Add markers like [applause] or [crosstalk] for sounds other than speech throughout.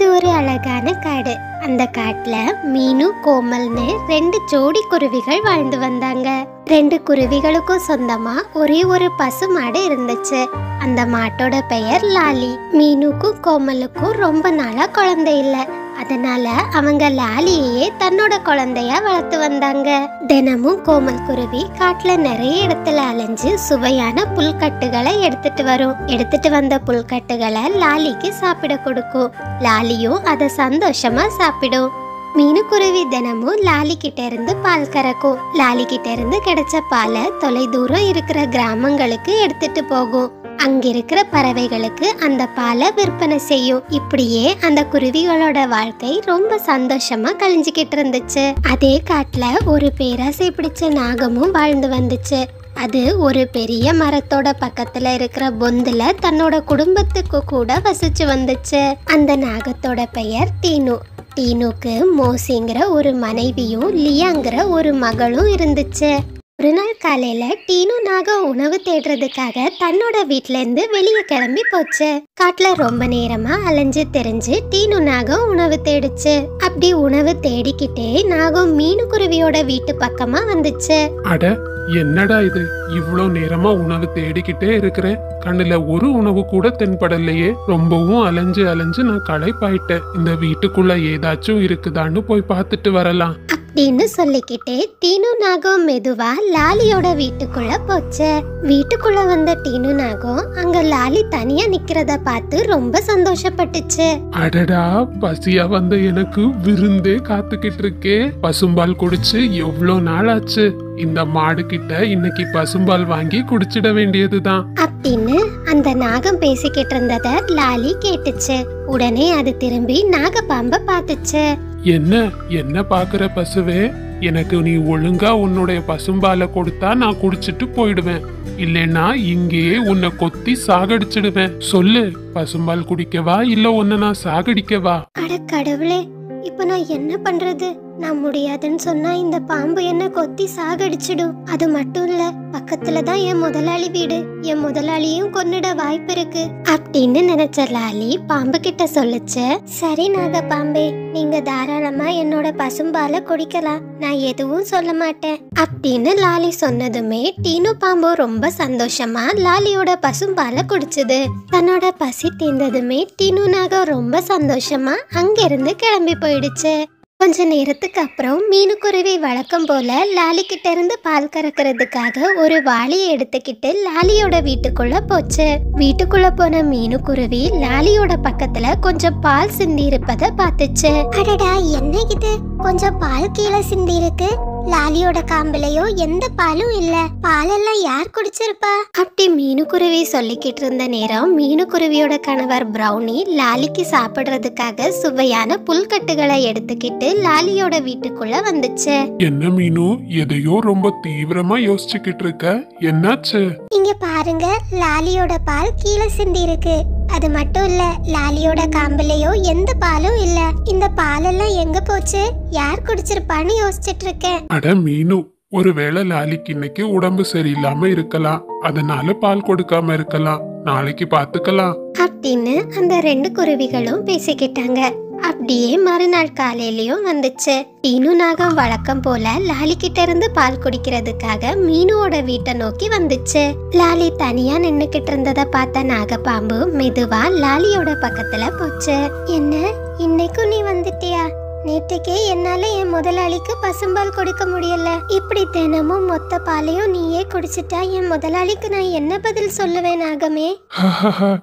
அது ஒரு அழகான காடு. அந்த காட்டுல மீனு கோமல்னு ரெண்டு ஜோடி குருவிகள் வாழ்ந்து வந்தாங்க. ரெண்டு குருவிகளுக்கும் சொந்தமா ஒரே ஒரு பசு மாடு இருந்துச்சு. அந்த மாட்டோட பெயர் லாலி. மீனுக்கும் கோமலுக்கும் ரொம்ப நாளா குழந்தை இல்லை. அதனால அவங்க லாலியையே தன்னோட குழந்தையா வளர்த்து வந்தாங்க. தினமும் கோமல் குருவி காட்டுல நிறைய இடத்துல அலைஞ்சு சுவையான புல்கட்டுகளை எடுத்துட்டு வரும். எடுத்துட்டு வந்த புல்கட்டுகளை லாலிக்கு சாப்பிட கொடுக்கும். லாலியும் அதை சந்தோஷமா சாப்பிடும். மீனுக்குருவி தினமும் லாலி கிட்ட இருந்து பால் கறக்கும். லாலி கிட்ட இருந்து கிடைச்ச பாலை தொலை தூரம் இருக்கிற கிராமங்களுக்கு எடுத்துட்டு போகும். அங்கிருக்கிற பறவைகளுக்கு அந்த பாலை விற்பனை செய்யும். இப்படியே அந்த குருவிகளோட வாழ்க்கை ரொம்ப சந்தோஷமா கழிஞ்சுக்கிட்டு இருந்துச்சு. அதே காட்டுல ஒரு பேராசை பிடிச்ச நாகமும் வாழ்ந்து வந்துச்சு. அது ஒரு பெரிய மரத்தோட பக்கத்துல இருக்கிற பொந்துல தன்னோட குடும்பத்துக்கு கூட வசிச்சு வந்துச்சு. அந்த நாகத்தோட பெயர் டீனு டீனுக்கு மோசிங்கிற ஒரு மனைவியும் லியாங்கிற ஒரு மகளும் இருந்துச்சு. ஒரு நாள் காலையில டீனு நாகம் உணவு தேடுறதுக்காக தன்னோட வீட்ல இருந்து வெளியே கிளம்பி போச்சு. காட்டுல ரொம்ப நேரமா அலைஞ்சு தெரிஞ்சு டீனு நாகம் உணவு தேடுச்சு. அப்படி உணவு தேடிக்கிட்டே நாகம் மீனு குருவியோட வீட்டு பக்கமா வந்துச்சு. அட என்னடா இது? இவ்ளோ நேரமா உணவு தேடிக்கிட்டே இருக்கிறேன் கண்ணுல ஒரு உணவு கூட தென்படலையே. ரொம்பவும் அலைஞ்சு அலைஞ்சு நான் களைப்பாயிட்டேன். இந்த வீட்டுக்குள்ள ஏதாச்சும் இருக்குதான்னு போய் பார்த்துட்டு வரலாம். அப்படின்னு சொல்லிக்கிட்டே டீனு நாகம் மெதுவா லாலியோட வீட்டுக்குள்ள போச்சு. வீட்டுக்குள்ள வந்த டீனு நாகம் அங்க லாலி தனியா நிக்கிறத பார்த்து ரொம்ப சந்தோஷப்பட்டுச்சு. அடடா பசியா வந்த எனக்கு விருந்தே காத்துக்கிட்டு இருக்கே பசும்பால் குடிச்சு எவ்வளோ நாள் ஆச்சு இந்த மாடு கிட்ட இன்னைக்கு பசும்பால் வாங்கி குடிச்சிட வேண்டியதுதான். அப்படின்னு அந்த நாகம் பேசிக்கிட்டு இருந்தத லாலி கேட்டுச்சு. உடனே அது திரும்பி நாகப்பாம்ப பார்த்துச்சு. என்ன என்ன பாக்குற பசுவே? எனக்கு நீ ஒழுங்கா உன்னுடைய பசும்பாலை கொடுத்தா நான் குடிச்சிட்டு போயிடுவேன். இல்லைன்னா இங்கேயே உன்னை கொத்தி சாகடிச்சிடுவேன். சொல்லு பசும்பால் குடிக்கவா? இல்ல உன்னை நான் சாகடிக்கவா? அட கடவுளே இப்ப நான் என்ன பண்றது? நான் முடியாதுன்னு சொன்னா இந்த பாம்பு என்ன கொத்தி சாகடிச்சிடும். அது மட்டும் இல்ல பக்கத்துல தான் என் முதலாளி வீடு. என் முதலாளியும் கொன்னிட வாய்ப்பு இருக்கு. அப்படின்னு நினைச்ச லாலி பாம்பு கிட்ட சொல்லுச்சு. சரி நாக பாம்பே நீங்க தாராளமா என்னோட பசும்பால குடிக்கலாம். நான் எதுவும் சொல்ல மாட்டேன். அப்படின்னு லாலி சொன்னதுமே டீனு பாம்பு ரொம்ப சந்தோஷமா லாலியோட பசும்பால குடிச்சது. தன்னோட பசி தீர்ந்ததுமே டீனு நாகம் ரொம்ப சந்தோஷமா அங்கிருந்து கிளம்பி போயிடுச்சு. கொஞ்ச நேரத்துக்கு அப்புறம் மீனுக்குருவி வழக்கம் போல லாலிக்கிட்ட இருந்து பால் கறக்கிறதுக்காக ஒரு வாளியை எடுத்துக்கிட்டு லாலியோட வீட்டுக்குள்ள போச்சு. வீட்டுக்குள்ள போன மீனுக்குருவி லாலியோட பக்கத்துல கொஞ்சம் பால் சிந்தி இருப்பத பாத்துச்சு அடடா என்ன இது? கொஞ்சம் பால் கீழே சிந்தி இருக்கு லாலியோட காம்புலயோ எந்த பாலும் இல்ல. பாலெல்லாம் யார் குடிச்சிருப்பா? அப்படி மீனுக்குருவி சொல்லிக்கிட்டு இருந்த நேரம் மீனுக்குருவியோட கணவர் பிரவுனி லாலிக்கு சாப்பிடுறதுக்காக சுவையான புல்கட்டுகளை எடுத்துக்கிட்டு லாலியோட வீட்டுக்குள்ள வந்துச்சு. என்ன மீனு எதையோ ரொம்ப தீவிரமா யோசிச்சுக்கிட்டு இருக்க? என்னாச்சு? இங்க பாருங்க லாலியோட பால் கீழே சிந்தி இருக்கு அது மட்டும் இல்ல லாலியோட காம்புலயோ எந்த பாலும் இல்ல. இந்த பாலெல்லாம் எங்க போச்சு? யார் குடிச்சிருப்பான்னு யோசிச்சுட்டு இருக்கேன் அட மீனு ஒருவேளை லாலிக்கு இன்னைக்கு உடம்பு சரியில்லாம இருக்கலாம். அதனால பால் கொடுக்காம இருக்கலாம். நாளைக்கு பாத்துக்கலாம். அப்படின்னு அந்த ரெண்டு குருவிகளும் பேசிக்கிட்டாங்க. அப்படியே மறுநாள் காலையிலயும் வந்துச்சு. டீனு நாகம் வழக்கம் போல லாலி கிட்ட இருந்து பால் குடிக்கிறதுக்காக மீனுவோட வீட்டை நோக்கி வந்துச்சு. லாலி தனியா நின்னுக்கிட்டு இருந்தத பார்த்த நாகப்பாம்பு மெதுவா லாலியோட பக்கத்துல போச்சு. என்ன? இன்னைக்கும் நீ வந்துட்டியா? நேற்றுக்கே என்னால என் முதலாளிக்கு பசும்பால் கொடுக்க முடியல. இப்படி தினமும் மொத்த பாலையும் நீயே குடிச்சிட்டா என் முதலாளிக்கு நான் என்ன பதில் சொல்லுவேன் நாகமே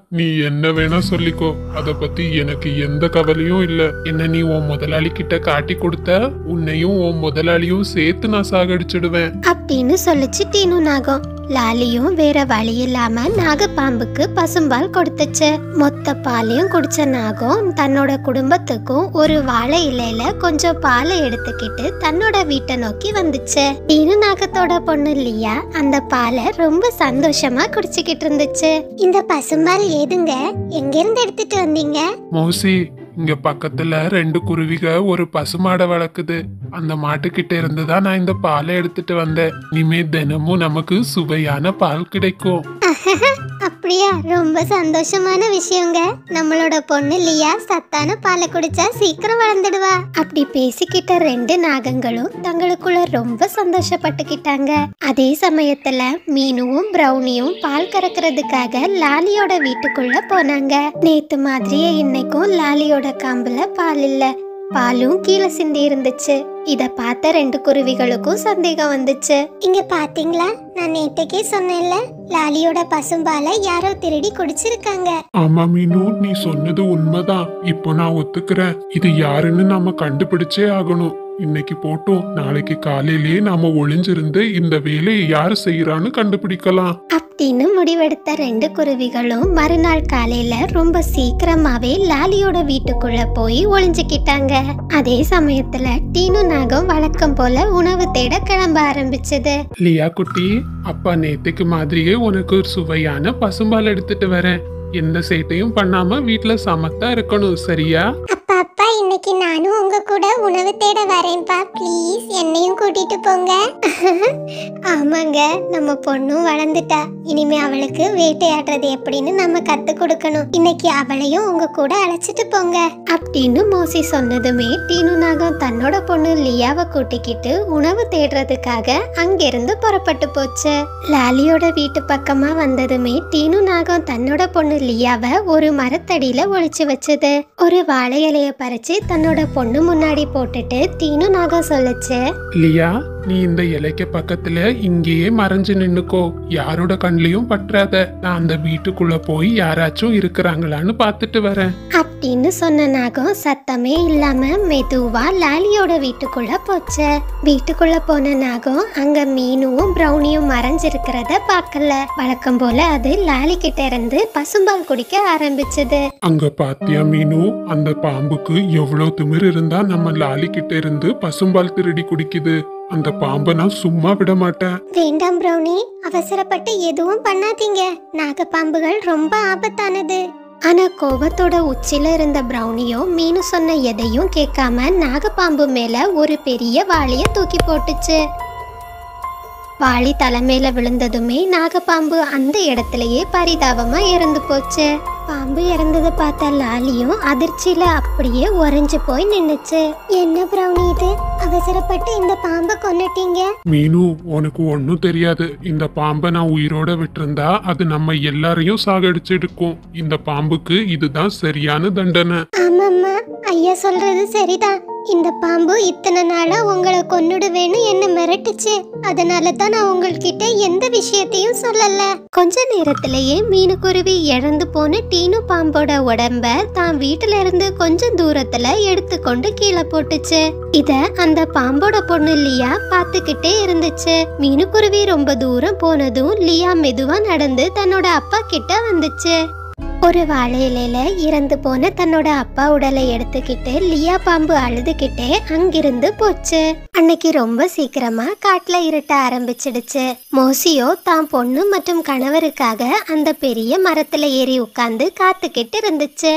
நீ என்ன வேணா சொல்லிக்கோ. அத பத்தி எனக்கு எந்த கவலையும் இல்ல. என்ன நீ உன் முதலாளி கிட்ட காட்டி கொடுத்த உன்னையும் உன் முதலாளியும் சேர்த்து நான் சாகடிச்சிடுவேன். அப்படின்னு சொல்லுச்சு டீனு நாகம். லாலியும் வேற வழி இல்லாம நாகப்பாம்புக்கு பசும்பால் கொடுத்துச்சு. மொத்த பாலையும் குடிச்ச நாகம் தன்னோட குடும்பத்துக்கும் ஒரு வாழை இலையில கொஞ்சம் பாலை எடுத்துக்கிட்டு தன்னோட வீட்டை நோக்கி வந்துச்சு. டீனு நாகத்தோட பொண்ணு லியா அந்த பாலை ரொம்ப சந்தோஷமா குடிச்சுக்கிட்டு இருந்துச்சு. இந்த பசும்பால் ஏதுங்க? எங்க இருந்து எடுத்துட்டு வந்தீங்க? மோசி இங்க பக்கத்துல ரெண்டு குருவிக ஒரு பசுமாடை வளர்க்குது. அந்த மாட்டுக்கிட்ட இருந்து தான் நான் இந்த பாலை எடுத்துட்டு வந்தேன். இனிமே தினமும் நமக்கு சுவையான பால் கிடைக்கும். [laughs] அப்படியா? ரொம்ப சந்தோஷமான விஷயங்க. நம்மளோட பொண்ணு லியா சத்தான பாலை குடிச்சா சீக்கிரம் வளர்ந்துடுவா. அப்படி பேசிக்கிட்ட ரெண்டு நாகங்களும் தங்களுக்குள்ள ரொம்ப சந்தோஷப்பட்டுக்கிட்டாங்க. அதே சமயத்துல மீனுவும் பிரௌனியும் பால் கறக்கிறதுக்காக லாலியோட வீட்டுக்குள்ள போனாங்க. நேத்து மாதிரியே இன்னைக்கும் லாலியோட காம்புல பால் இல்லை. பாலும் கீழே சிந்தி இருந்துச்சு. இத பார்த்த ரெண்டு குருவிகளுக்கும் சந்தேகம் வந்துச்சு. இங்க பாத்தீங்களா? நான் நேத்தைக்கே சொன்னேன்ல லாலியோட பசும்பாலை யாரோ திருடி குடிச்சிருக்காங்க. ஆமா மீனு நீ சொன்னது உண்மைதான். இப்போ நான் ஒத்துக்கிறேன். இது யாருன்னு நாம கண்டுபிடிச்சே ஆகணும். இன்னைக்கு போட்டோம். நாளைக்கு காலையிலேயே நாம ஒளிஞ்சிருந்து இந்த வேலையை யார் செய்யறான்னு கண்டுபிடிக்கலாம். அப்படின்னு முடிவெடுத்த ரெண்டு குருவிகளும் மறுநாள் காலையில ரொம்ப சீக்கிரமாவே லாலியோட வீட்டுக்குள்ள போய் ஒளிஞ்சுக்கிட்டாங்க. அதே சமயத்துல டீனு நாகம் வழக்கம் போல உணவு தேட கிளம்ப ஆரம்பிச்சது. லியா குட்டி அப்பா நேத்துக்கு மாதிரியே உனக்கு ஒரு சுவையான பசும்பால் எடுத்துட்டு வரேன். எந்த சேட்டையும் பண்ணாம வீட்ல சமத்தா இருக்கணும் சரியா? இன்னைக்கு நானும் உங்க கூட உணவு தேட வரேன்ப்பா ப்ளீஸ் என்னையும் கூட்டிட்டு போங்க. [laughs] ஆமாங்க நம்ம பொண்ணும் வளர்ந்துட்டா. இனிமே அவளுக்கு வேட்டையாடுறது எப்படின்னு நம்ம கத்து கொடுக்கணும். இன்னைக்கு அவளையும் உங்க கூட அழைச்சிட்டு போங்க. அப்படின்னு மோசி சொன்னதுமே டீனு நாகம் தன்னோட பொண்ணு லியாவை கூட்டிக்கிட்டு உணவு தேடுறதுக்காக அங்கிருந்து புறப்பட்டு போச்சு. லாலியோட வீட்டு பக்கமா வந்ததுமே டீனு நாகம் தன்னோட பொண்ணு லியாவை ஒரு மரத்தடியில ஒழிச்சு வச்சது. ஒரு வாழை இலைய பறிச்சு தன்னோட பொண்ணு முன்னாடி போட்டுட்டு தீனு நாகம் சொல்லுச்சு. லியா நீ இந்த இலைக்கு பக்கத்துல இங்கேயே மறைஞ்சு நின்னுக்கோ. யாரோட கண்லயும் பற்றாத. நான் அந்த வீட்டுக்குள்ள போய் யாராச்சும் இருக்கிறாங்களான்னு பார்த்துட்டு வரேன். அப்படின்னு சொன்ன நாகம் சத்தமே இல்லாம மெதுவா லாலியோட வீட்டுக்குள்ள போச்சு. வீட்டுக்குள்ள போன நாகம் அங்க மீனும் பிரௌனியும் மறைஞ்சிருக்கிறத பார்க்கல. வழக்கம் போல அது லாலி கிட்ட இருந்து பசும்பால் குடிக்க ஆரம்பிச்சது. அங்க பாத்தியா மீனு? அந்த பாம்புக்கு எவ்வளவு திமிர் இருந்தா நம்ம லாலி கிட்ட இருந்து பசும்பால் திருடி குடிக்குது. அந்த பாம்பை நான் சும்மா விட மாட்டேன். வேண்டாம் பிரௌனி அவசரப்பட்டு எதுவும் பண்ணாதீங்க. நாகப்பாம்புகள் ரொம்ப ஆபத்தானது. ஆனா கோபத்தோட உச்சில இருந்த பிரௌனியோ மீனு சொன்ன எதையும் கேட்காம நாகப்பாம்பு மேல ஒரு பெரிய வாளிய தூக்கி போட்டுச்சு. வாளி தலைமையில விழுந்ததுமே நாகப்பாம்பு அந்த இடத்துலயே பரிதாபமா இறந்து போச்சு. பாம்பு இறந்ததை பார்த்த லாலியும் அதிர்ச்சியில அப்படியே உறைஞ்சு போய் நின்னுச்சு. என்ன பிரௌனி இது? அவசரப்பட்டு இந்த பாம்பை கொன்னுட்டீங்க. மீனு உனக்கு ஒன்னும் தெரியாது. இந்த பாம்பை நான் உயிரோட விட்டிருந்தா அது நம்ம எல்லாரையும் சாகடிச்சிருக்கும். இந்த பாம்புக்கு இதுதான் சரியான தண்டனை. ஆமாம்மா ஐயா சொல்றது சரிதான். இந்த பாம்பு இத்தனை நாளா உங்களை கொன்னுடுவேன்னு என்ன மிரட்டுச்சு? அதனால தான் நான் உங்கள்கிட்ட எந்த விஷயத்தையும் சொல்லல. கொஞ்ச நேரத்திலேயே மீனுக்குருவி இழந்து போன டீனு பாம்போட உடம்ப தான் வீட்டுல இருந்து கொஞ்சம் தூரத்துல எடுத்துக்கொண்டு கீழே போட்டுச்சு. இத அந்த பாம்போட பொண்ணு லியா பாத்துக்கிட்டே இருந்துச்சு. மீனுக்குருவி ரொம்ப தூரம் போனதும் லியா மெதுவா நடந்து தன்னோட அப்பா கிட்ட வந்துச்சு. ஒரு வாழை இலையில இறந்து போன தன்னோட அப்பா உடலை எடுத்துக்கிட்டு லியா பாம்பு அழுதுகிட்டே அங்கிருந்து போச்சு. அன்னைக்கு ரொம்ப சீக்கிரமா காட்டுல இருட்ட ஆரம்பிச்சிடுச்சு. மோசியோ தான் பொண்ணு மற்றும் கணவருக்காக அந்த பெரிய மரத்துல ஏறி உட்கார்ந்து காத்துக்கிட்டு இருந்துச்சு.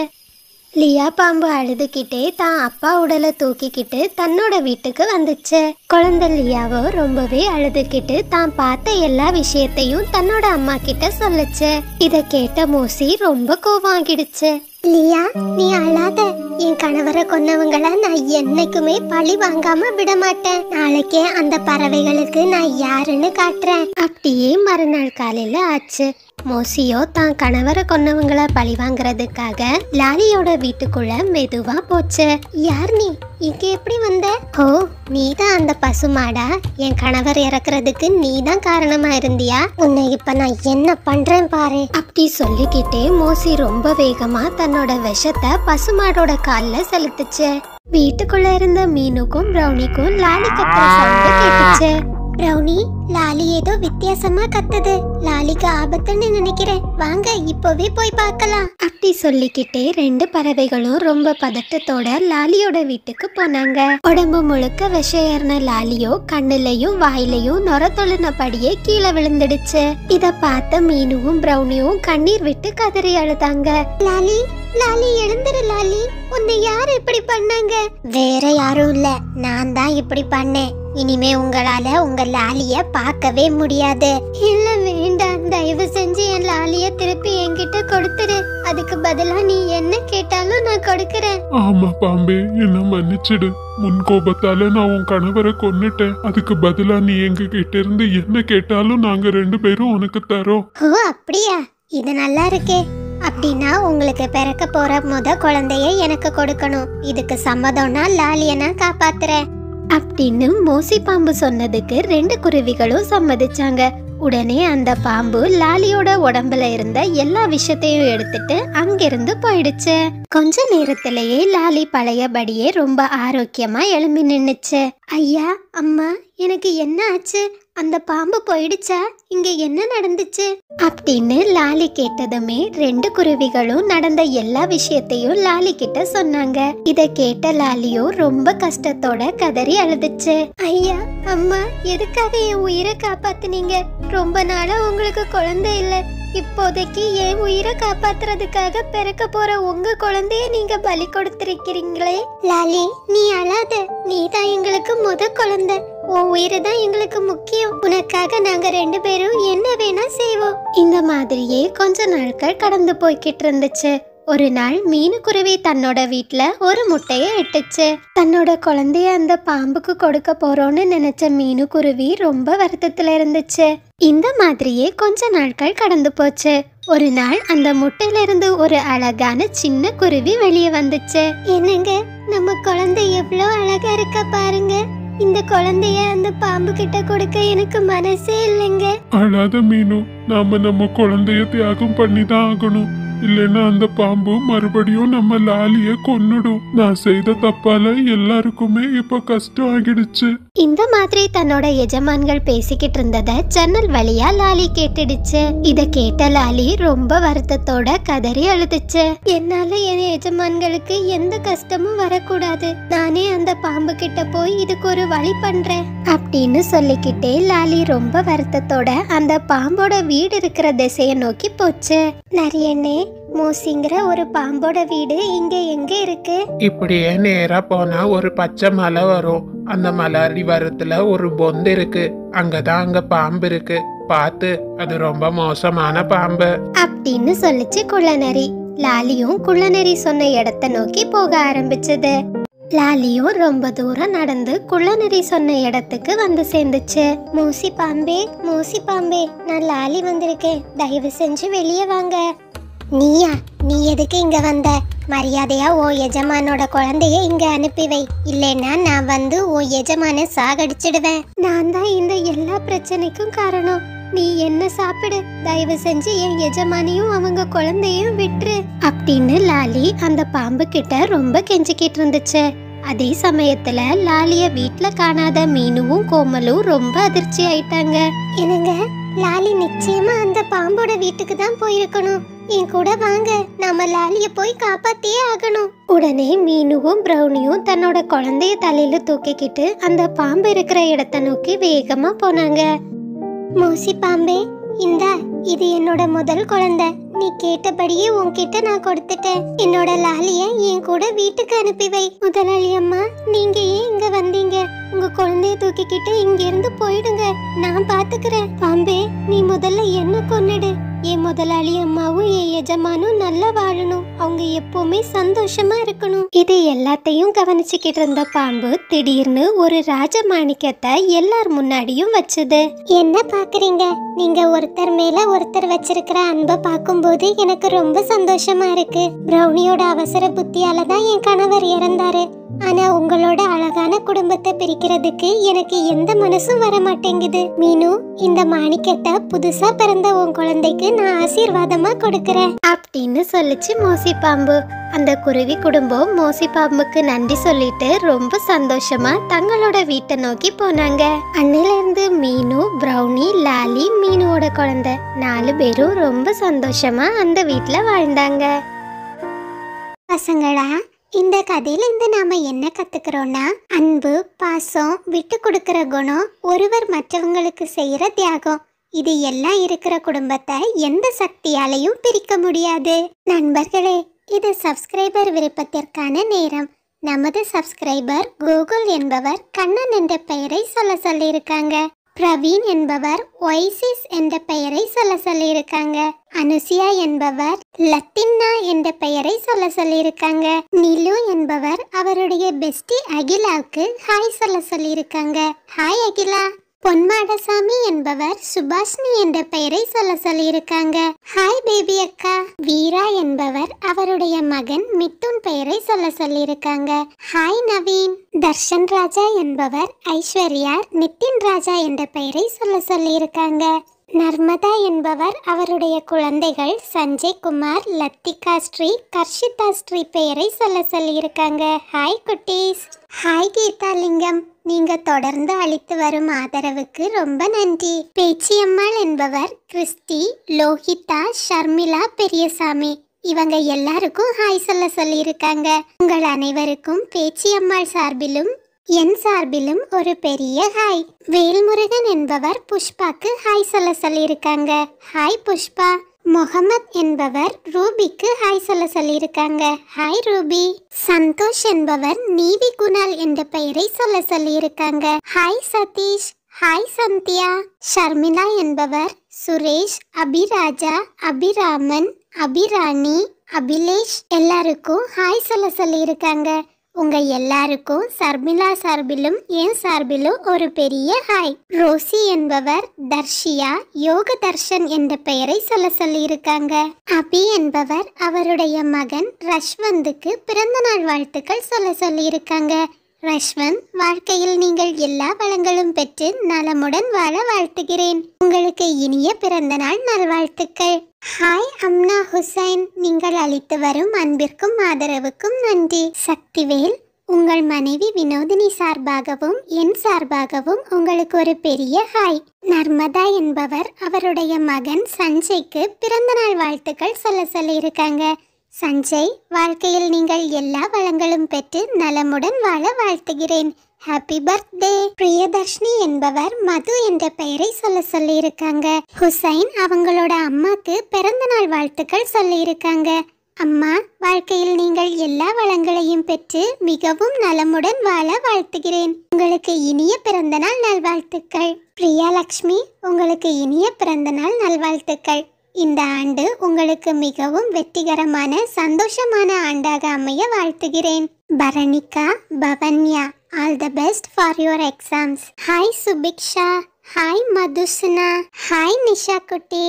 லியா பாம்பு அழுதுகிட்டே தான் அப்பா உடலை தூக்கிக்கிட்டு தன்னோட வீட்டுக்கு வந்துச்சு. குழந்தை லியாவோ ரொம்பவே அழுதுகிட்டு தான் பார்த்த எல்லா விஷயத்தையும் தன்னோட அம்மா கிட்ட சொல்லுச்சு. இத கேட்ட மோசி ரொம்ப கோவம் ஆகிடுச்சு லியா நீ அழாத. என் கணவரை கொன்னவங்கள நான் என்னைக்குமே பழி வாங்காம விட மாட்டேன் நாளைக்கே அந்த பறவைகளுக்கு நான் யாருன்னு காட்டுறேன். அப்படியே மறுநாள் காலையில ஆச்சு. மோசியோ தான் கணவரை கொன்னவங்கள பழி வாங்குறதுக்காக லாலியோட வீட்டுக்குள்ள மெதுவா போச்சு. யார் நீ? இங்க எப்படி வந்த? ஓ நீ தான் அந்த பசுமாடா. என் கணவர் இறக்குறதுக்கு நீ தான் காரணமா இருந்தியா? உன்னை இப்ப நான் என்ன பண்றேன் பாரு. அப்படி சொல்லிக்கிட்டே மோசி ரொம்ப வேகமா தன்னோட விஷத்தை பசுமாடோட கால்ல செலுத்துச்சு. வீட்டுக்குள்ள இருந்த மீனுக்கும் பிரௌனிக்கும் லாலி கத்துற சவுண்ட் கேட்டுச்சு. பிரௌனி லாலி ஏதோ வித்தியாசமா கத்துது. லாலிக்கு ஆபத்துன்னு நினைக்கிறேன். வாங்க இப்போவே போய் பார்க்கலாம். அப்படி சொல்லிக்கிட்டே ரெண்டு பறவைகளும் ரொம்ப பதட்டத்தோட லாலியோட வீட்டுக்கு போனாங்க. உடம்பு முழுக்க விஷ ஏறின லாலியோ கண்ணுலயும் வாயிலையும் நொர தொழுனபடியே கீழே விழுந்துடுச்சு. இத பார்த்த மீனுவும் பிரௌனியும் கண்ணீர் விட்டு கதறி அழுதாங்க. லாலி லாலி எழுந்துரு லாலி. உன்னை யார் இப்படி பண்ணாங்க? வேற யாரும் இல்ல. நான் தான் இப்படி பண்ணேன். இனிமே உங்களால உங்க லாலிய பார்க்கவே முடியாது. இல்ல வேண்டாம். தயவு செஞ்சு என் லாலிய திருப்பி என்கிட்ட கொடுத்துடு அதுக்கு பதிலா நீ என்ன கேட்டாலும் நான் கொடுக்கறேன். ஆமா பாம்பே என்ன மன்னிச்சிடு. முன் கோபத்தால நான் உன் கணவரை கொன்னுட்டேன். அதுக்கு பதிலா நீ எங்க கிட்ட இருந்து என்ன கேட்டாலும் நாங்க ரெண்டு பேரும் உனக்கு தரோம். ஓ அப்படியா? இது நல்லா இருக்கே. அப்படின்னா உங்களுக்கு பிறக்க போற முத குழந்தைய எனக்கு கொடுக்கணும். இதுக்கு சம்மதம்னா லாலிய நான் காப்பாத்துறேன். அப்படின்னு மோசி பாம்பு சொன்னதுக்கு ரெண்டு குருவிகளும் சம்மதிச்சாங்க. உடனே அந்த பாம்பு லாலியோட உடம்புல இருந்த எல்லா விஷயத்தையும் எடுத்துட்டு அங்கிருந்து போயிடுச்சு. கொஞ்ச நேரத்திலேயே லாலி பழையபடியே ரொம்ப ஆரோக்கியமா எழும்பி நின்னுச்சு. ஐயா அம்மா எனக்கு என்ன ஆச்சு? அந்த பாம்பு போயிடுச்சா? இங்க என்ன நடந்துச்சு? அப்படின்னு லாலி கேட்டதுமே ரெண்டு குருவிகளும் நடந்த எல்லா விஷயத்தையும் லாலி கிட்ட சொன்னாங்க. இத கேட்ட லாலியோ ரொம்ப கஷ்டத்தோட கதறி அழுதுச்சு. ஐயா அம்மா எதுக்காக என் உயிரை காப்பாத்துனீங்க? ரொம்ப நாளா உங்களுக்கு குழந்தை இல்லை. இப்போதைக்கு என் உயிரை காப்பாத்துறதுக்காக பிறக்க போற உங்க குழந்தைய நீங்க பலி கொடுத்திருக்கிறீங்களே? லாலி நீ அழாத. நீ தான் எங்களுக்கு முத குழந்தை. உன் உயிரை தான் எங்களுக்கு முக்கியம். உனக்காக நாங்க ரெண்டு பேரும் என்ன வேணா செய்வோம். இந்த மாதிரியே கொஞ்ச நாட்கள் கடந்து போய்கிட்டு இருந்துச்சு. ஒரு நாள் மீனுக்குருவி தன்னோட வீட்டில் ஒரு முட்டையை இட்டுச்சு. தன்னோட குழந்தைய அந்த பாம்புக்கு கொடுக்க போறோன்னு நினைச்ச மீனுக்குருவி ரொம்ப வருத்தத்தில் இருந்துச்சு. இந்த மாதிரியே கொஞ்ச நாட்கள் கடந்து போச்சு. ஒரு நாள் அந்த முட்டையிலிருந்து ஒரு அழகான சின்ன குருவி வெளியே வந்துச்சு. என்னங்க நம்ம குழந்தை எவ்வளோ அழகா இருக்கா பாருங்க. இந்த குழந்தைய அந்த பாம்பு கிட்ட கொடுக்க எனக்கு மனசே இல்லைங்க. அழாத மீனு நாம நம்ம குழந்தைய தியாகம் பண்ணி தான் ஆகணும். இல்லைன்னா அந்த பாம்பு மறுபடியும் நம்ம லாலிய கொன்னுடும். நான் செய்த தப்பால எல்லாருக்குமே இப்ப கஷ்டம் ஆகிடுச்சு. இந்த மாதிரி தன்னோட எஜமான்கள் பேசிக்கிட்டு இருந்தத ஜன்னல் வழியா லாலி கேட்டுடுச்சு. இத கேட்ட லாலி ரொம்ப வருத்தத்தோட கதறி அழுதுச்சு. என்னால என் எஜமான்களுக்கு எந்த கஷ்டமும் வரக்கூடாது. நானே அந்த பாம்பு கிட்ட போய் இதுக்கு ஒரு வழி பண்றேன். அப்படின்னு சொல்லிக்கிட்டே லாலி ரொம்ப வருத்தத்தோட அந்த பாம்போட வீடு இருக்கிற திசையை நோக்கி போச்சு. நரியண்ணே மூசிங்கிற ஒரு பாம்போட வீடு இங்க எங்க இருக்கு? இப்படியே நேரா போனா ஒரு பச்சை மலை வரும். அந்த மலை அடிவாரத்துல ஒரு பொந்து இருக்கு. அங்கதான் அங்க பாம்பு இருக்கு. பார்த்து அது ரொம்ப மோசமான பாம்பு. அப்படின்னு சொல்லிச்சு குள்ளநரி. லாலியும் குள்ளநரி சொன்ன இடத்த நோக்கி போக ஆரம்பிச்சது. லாலியும் ரொம்ப தூரம் நடந்து குள்ளநரி சொன்ன இடத்துக்கு வந்து சேர்ந்துச்சு. மூசி பாம்பே மூசி பாம்பே நான் லாலி வந்திருக்கேன். தயவு செஞ்சு வெளியே வாங்க. நீயா நீ எதுக்கு இங்க வந்த? மரியாதையா உன் எஜமானோட குழந்தைய இங்க அனுப்பி வை. இல்லைன்னா நான் வந்து உன் எஜமான சாகடிச்சிடுவேன். நான் தான் இந்த எல்லா பிரச்சனைக்கும் காரணம். நீ என்ன சாப்பிடு? தயவு செஞ்சு என் எஜமானியும் அவங்க குழந்தையும் விட்டுரு. அப்படின்னு லாலி அந்த பாம்பு கிட்ட ரொம்ப கெஞ்சிக்கிட்டு இருந்துச்சு. அதே சமயத்துல லாலிய வீட்ல காணாத மீனுவும் கோமலும் ரொம்ப அதிர்ச்சி ஆயிட்டாங்க. என்னங்க? லாலி நிச்சயமா அந்த பாம்போட வீட்டுக்கு தான் போயிருக்கணும். என் கூட வாங்க. நாம லாலிய போய் காப்பாத்தியே ஆகணும். உடனே மீனுவும் பிரௌனியும் தன்னோட குழந்தைய தலையில தூக்கிக்கிட்டு அந்த பாம்பு இருக்கிற இடத்த நோக்கி வேகமா போனாங்க. மூசி பாம்பே இந்தா இது என்னோட முதல் குழந்தை. நீ கேட்டபடியே உன்கிட்ட நான் கொடுத்துட்டேன். என்னோட லாலிய என் கூட வீட்டுக்கு அனுப்பி வை. முதலாளி அம்மா நீங்க ஏன் இங்க வந்தீங்க? உங்க குழந்தைய தூக்கிக்கிட்டு இங்க இருந்து போயிடுங்க. நான் பாத்துக்கிறேன். பாம்பே நீ முதல்ல என்ன கொன்னுடு. என் முதலாளி அம்மாவும் என் எஜமானும் நல்லா வாழணும். அவங்க எப்பவுமே சந்தோஷமா இருக்கணும். இது எல்லாத்தையும் கவனிச்சுக்கிட்டு இருந்த பாம்பு திடீர்னு ஒரு ராஜ மாணிக்கத்தை எல்லார் முன்னாடியும் வச்சது. என்ன பாக்குறீங்க? நீங்க ஒருத்தர் மேல ஒருத்தர் வச்சிருக்கிற அன்பை பார்க்கும்போது எனக்கு ரொம்ப சந்தோஷமா இருக்கு. பிரௌனியோட அவசர புத்தியால தான் என் கணவர் இறந்தாரு. ஆனா உங்களோட அழகான குடும்பத்தை பிரிக்கிறதுக்கு எனக்கு எந்த மனசும் வர மாட்டேங்குது மீனு இந்த மாணிக்கத்தை புதுசா பிறந்த உன் குழந்தைக்கு நான் ஆசீர்வாதமா கொடுக்கறேன். அப்படின்னு சொல்லிச்சு மோசி பாம்பு அந்த குருவி குடும்பம் மோசி பாம்புக்கு நன்றி சொல்லிட்டு ரொம்ப சந்தோஷமா தங்களோட வீட்டை நோக்கி போனாங்க. அன்னையில இருந்து மீனு பிரௌனி லாலி மீனுவோட குழந்தை நாலு பேரும் ரொம்ப சந்தோஷமா அந்த வீட்ல வாழ்ந்தாங்க. பசங்களா இந்த கதையில இருந்து நாம என்ன கத்துக்கிறோம்னா அன்பு பாசம் விட்டு கொடுக்கிற குணம் ஒருவர் மற்றவங்களுக்கு செய்யற தியாகம். இது எல்லாம் இருக்கிற குடும்பத்தை எந்த சக்தியாலையும் பிரிக்க முடியாது. நண்பர்களே இது சப்ஸ்கிரைபர் விருப்பத்திற்கான நேரம். நமது சப்ஸ்கிரைபர் கூகுள் என்பவர் கண்ணன் என்ற பெயரை சொல்ல சொல்லியிருக்காங்க. பிரவீன் என்பவர் ஒய்சிஸ் என்ற பெயரை சொல்ல சொல்லியிருக்காங்க. அனுசியா என்பவர் லத்தின்னா என்ற பெயரை சொல்ல சொல்லியிருக்காங்க. நிலு என்பவர் அவருடைய பெஸ்டி அகிலாவுக்கு ஹாய் சொல்ல சொல்லியிருக்காங்க. ஹாய் அகிலா. பொன்மாடசாமி என்பவர் சுபாஷினி என்ற பெயரை சொல்ல சொல்லியிருக்காங்க. ஹாய் பேபி அக்கா. வீரா என்பவர் அவருடைய மகன் மித்துன் பெயரை சொல்ல சொல்லியிருக்காங்க. ஹாய் நவீன். தர்ஷன் ராஜா என்பவர் ஐஸ்வர்யா நித்தின் ராஜா என்ற பெயரை சொல்ல சொல்லியிருக்காங்க. நர்மதா என்பவர் அவருடைய குழந்தைகள் சஞ்சய் குமார் லத்திகா ஸ்ரீ கர்ஷிதா ஸ்ரீ பெயரை சொல்ல சொல்லியிருக்காங்க. ஹாய் குட்டீஸ். ஹாய் கீதா லிங்கம். நீங்க தொடர்ந்து அளித்து வரும் ஆதரவுக்கு ரொம்ப நன்றி. பேச்சியம்மாள் என்பவர் கிறிஸ்டி லோகிதா ஷர்மிளா பெரியசாமி. இவங்க எல்லாருக்கும் ஹாய் சொல்ல சொல்லியிருக்காங்க. உங்கள் அனைவருக்கும் பேச்சியம்மாள் சார்பிலும் என் சார்பிலும் ஒரு பெரிய ஹாய். வேல்முருகன் என்பவர் புஷ்பாக்கு ஹாய் சொல்ல சொல்லியிருக்காங்க. ஹாய் புஷ்பா. முகமத் என்பவர் ரூபிக்கு ஹாய் சொல்ல சொல்லியிருக்காங்க. Hi Ruby. சந்தோஷ் என்பவர் நீதி குணால் என்ற பெயரை சொல்ல சொல்லியிருக்காங்க. ஹாய் சதீஷ். ஹாய் சந்தியா. ஷர்மிளா என்பவர் சுரேஷ் அபிராஜா அபிராமன் அபிராணி அபிலேஷ் எல்லாருக்கும் ஹாய் சொல்ல சொல்லியிருக்காங்க. உங்கள் எல்லாருக்கும் சர்மிளா சார்பிலும் என் சார்பிலும் ஒரு பெரிய ஹாய் ரோசி என்பவர் தர்ஷியா யோக தர்ஷன் என்ற பெயரை சொல்ல சொல்லியிருக்காங்க. அபி என்பவர் அவருடைய மகன் ரஷ்வந்துக்கு பிறந்த நாள் வாழ்த்துக்கள் சொல்ல சொல்லியிருக்காங்க. ரஷ்வந்த் வாழ்க்கையில் நீங்கள் எல்லா வளங்களும் பெற்று நலமுடன் வாழ வாழ்த்துகிறேன். உங்களுக்கு இனிய பிறந்த நாள் நல்வாழ்த்துக்கள். ஹாய் அம்னா ஹுசைன் நீங்கள் அளித்து வரும் அன்பிற்கும் ஆதரவுக்கும் நன்றி. சக்திவேல் உங்கள் மனைவி வினோதினி சார்பாகவும் என் சார்பாகவும் உங்களுக்கு ஒரு பெரிய ஹாய் நர்மதா என்பவர் அவருடைய மகன் சஞ்சய்க்கு பிறந்தநாள் வாழ்த்துக்கள் சொல்ல சொல்லியிருக்காங்க சஞ்சய் வாழ்க்கையில் நீங்கள் எல்லா வளங்களும் பெற்று நலமுடன் வாழ வாழ்த்துகிறேன். ஹாப்பி பர்த்டே பிரியதர்ஷினி என்பவர் மது என்ற பெயரை சொல்ல சொல்லியிருக்காங்க. ஹுசைன் அவங்களோட அம்மாக்கு பிறந்த நாள் வாழ்த்துக்கள் சொல்லியிருக்காங்க. அம்மா வாழ்க்கையில் நீங்கள் எல்லா வளங்களையும் பெற்று மிகவும் நலமுடன் வாழ வாழ்த்துகிறேன். உங்களுக்கு இனிய பிறந்தநாள் நல்வாழ்த்துக்கள். பிரியா லக்ஷ்மி உங்களுக்கு இனிய பிறந்தநாள் நல்வாழ்த்துக்கள். இந்த ஆண்டு உங்களுக்கு மிகவும் வெற்றிகரமான சந்தோஷமான ஆண்டாக அமைய வாழ்த்துகிறேன். Paranika Pavanya. All the best for your exams hi Subiksha hi Madhusuna hi Nisha குட்டி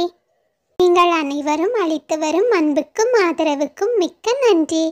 நீங்கள் அனைவரும் அளித்து வரும் அன்புக்கும் ஆதரவுக்கும் மிக்க நன்றி.